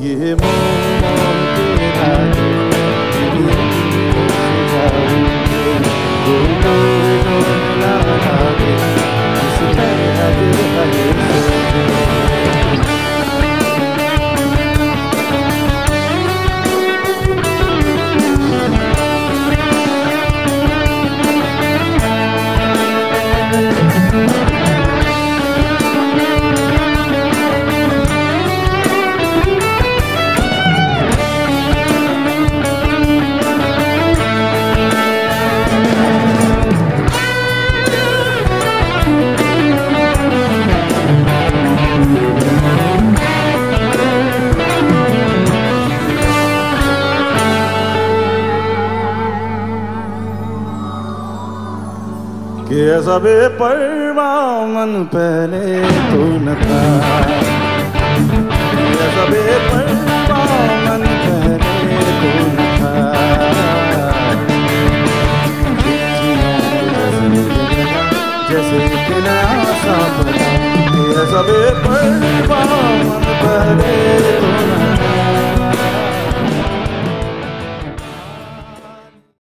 ye mo mo te na ye mo कि सबे परवा मन पहले तू न था। सबे परवा मन पहले तू न था। जैसे सबे परवा मन पहले